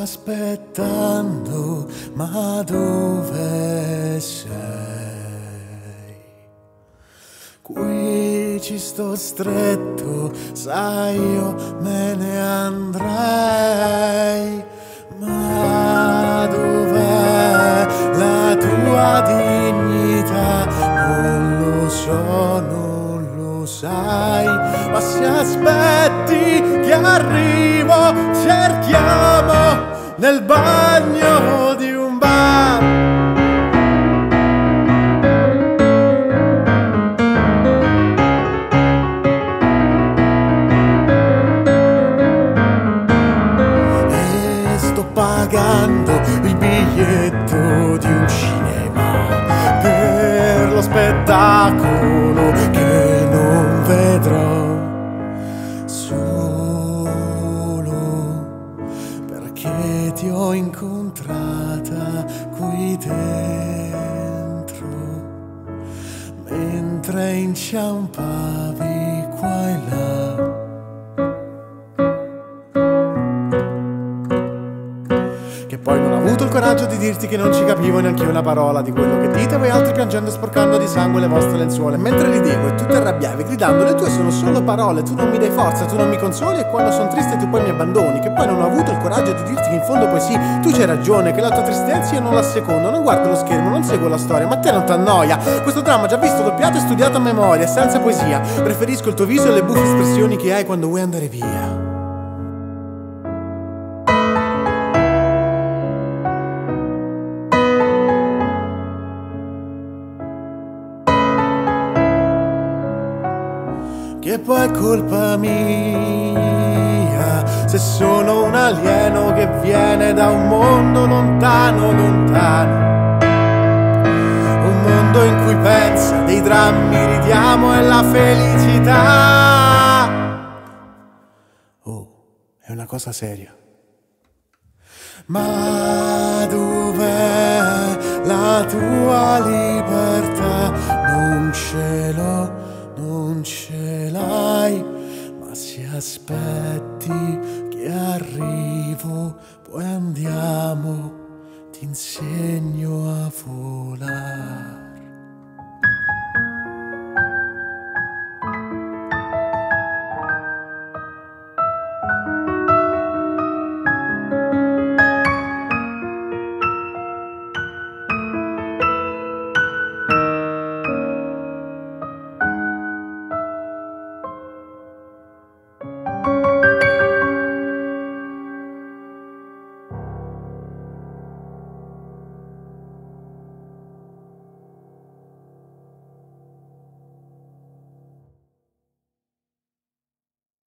aspettando, ma dove sei? Qui ci sto stretto, sai io me ma se aspetti che arrivo, cerchiamo nel bagno di un bar. E sto pagando il biglietto di un cinema per lo spettacolo ti ho incontrata qui dentro mentre inciampavi ho avuto il coraggio di dirti che non ci capivo neanche una parola di quello che dite voi altri piangendo e sporcando di sangue le vostre lenzuola. Mentre li dico e tu ti arrabbiavi gridando le tue sono solo parole, tu non mi dai forza, tu non mi consoli e quando sono triste tu poi mi abbandoni. Che poi non ho avuto il coraggio di dirti che in fondo poi sì, tu c'hai ragione, che la tua tristezza io non la secondo, non guardo lo schermo, non seguo la storia, ma te non t'annoia. Questo dramma già visto, doppiato e studiato a memoria, senza poesia. Preferisco il tuo viso e le buffe espressioni che hai quando vuoi andare via. Che poi è colpa mia se sono un alieno che viene da un mondo lontano, lontano. Un mondo in cui pensa dei drammi ridiamo e la felicità. Oh, è una cosa seria. Ma dov'è la tua libertà? Non ce l'ho, non ce se aspetti che arrivo, poi andiamo, ti insegno a volare.